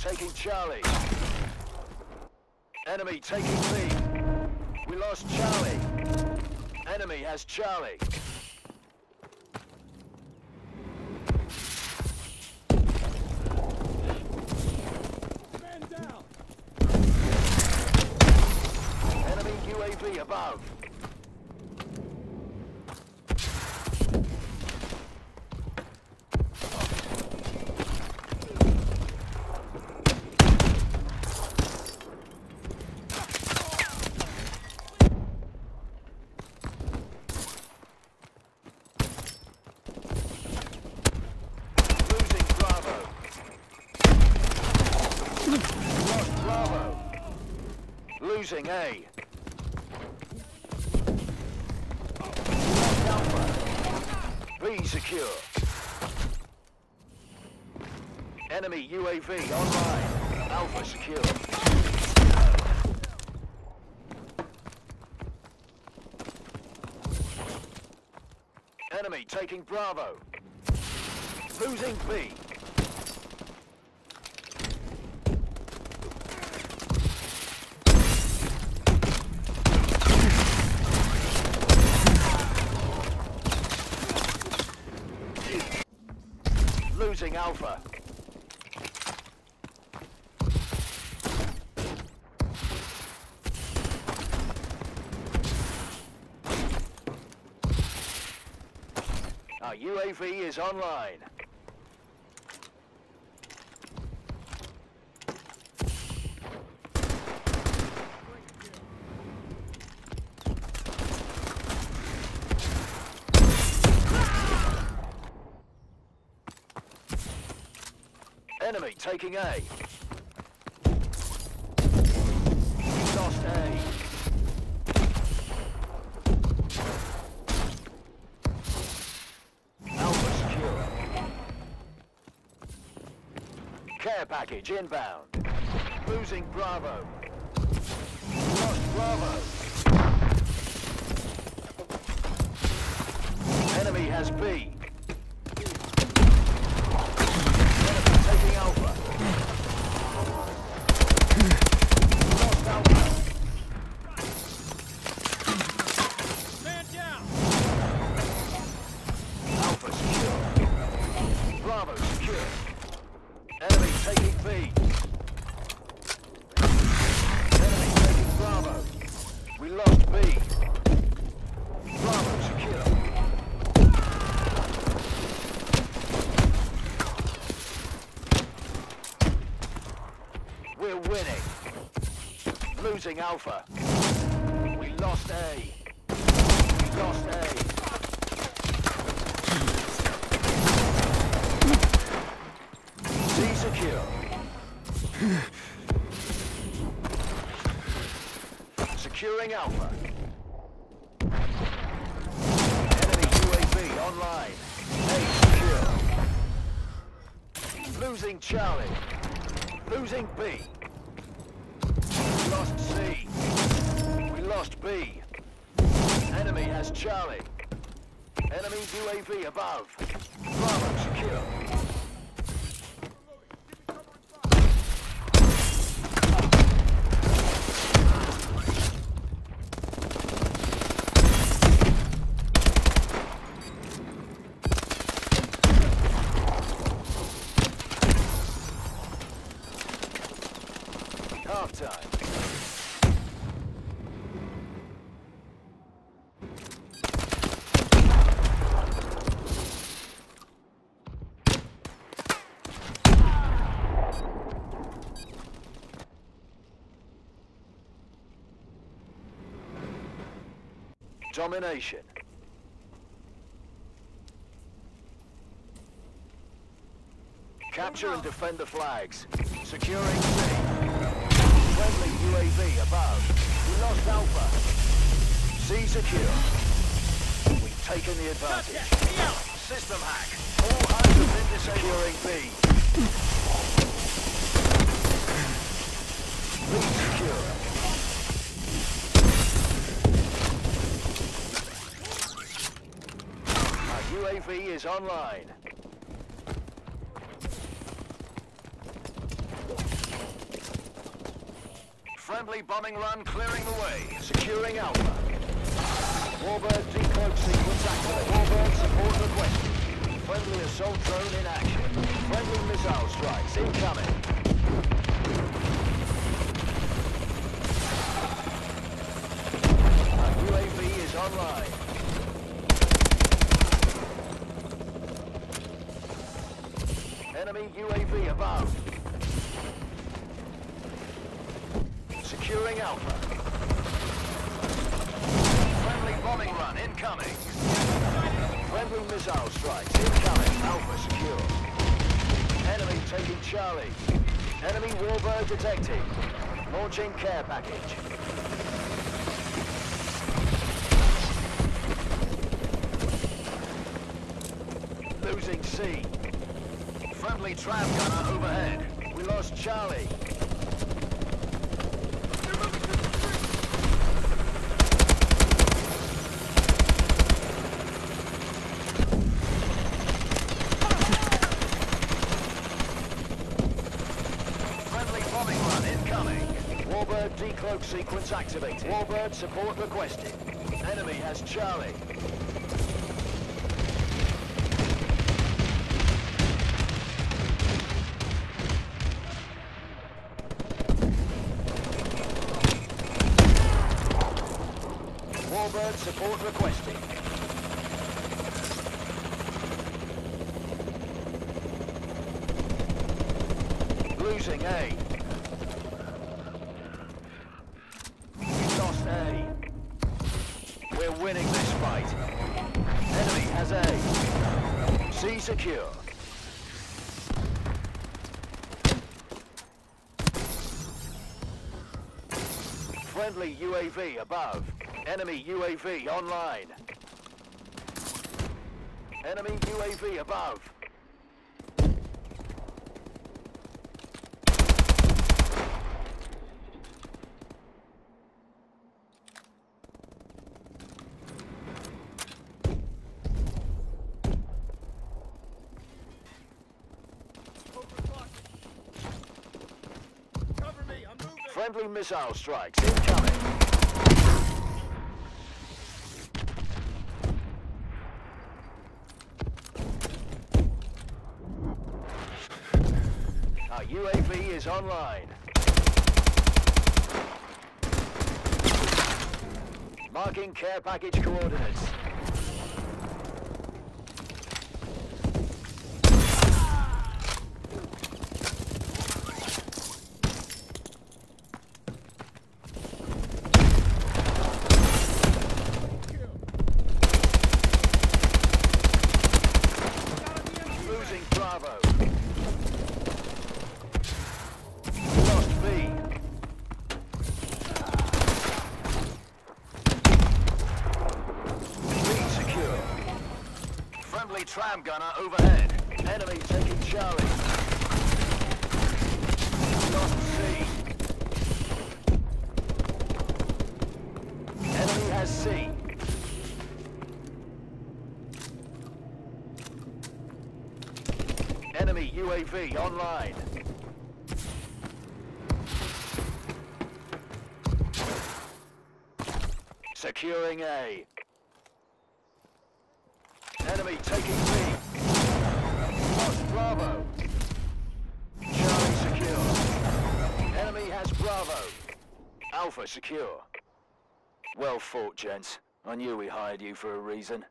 taking Charlie. Enemy taking B. We lost Charlie. Enemy has Charlie. Man down! Enemy UAV above. Losing Bravo. Lost Bravo. Losing eh? A. Lost secure. Enemy UAV online. Alpha secure. Enemy taking Bravo. Losing B. Losing Alpha. Our UAV is online. Enemy taking A. Lost A. Alpha secure. Care package inbound. Losing Bravo. Losing Alpha. We lost A. We lost A. Secure. Securing Alpha. Enemy UAV online. A secure. Losing Charlie. Losing B. lost B. Enemy has Charlie. Enemy UAV above. Bravo secure. Domination. Capture and defend the flags. Securing C. Friendly UAV above. We lost Alpha. C secure. We've taken the advantage. Contact! Me out! System hack. All hands have been disabled. B. B secure. Our Is online. Friendly bombing run clearing the way. Securing Alpha. Warbird decloak sequence activated. Warbird support requested. Friendly assault drone in action. Friendly missile strikes incoming. Uh, is online. Enemy UAV above. Securing Alpha. Friendly bombing run incoming. Friendly missile strikes incoming. Alpha secure. Enemy taking Charlie. Enemy warbird detected. Launching care package. Losing C. Friendly tram gunner overhead. We lost Charlie. Friendly bombing run incoming. Warbird decloak sequence activated. Warbird support requested. Enemy has Charlie. Warbird support requested. Losing A. We lost A. We're winning this fight. Enemy has A. C secure. Friendly UAV above. Enemy UAV online. Enemy UAV above. Cover me, Friendly missile strikes incoming. UAV is online. Marking care package coordinates. Losing Bravo. Lost B. B secure. Friendly tram gunner overhead. Enemy taking Charlie. Lost C. Enemy has C. Enemy UAV online. Securing A. Enemy taking B. Bravo. Charlie secure. Enemy has Bravo. Alpha secure. Well fought, gents. I knew we hired you for a reason.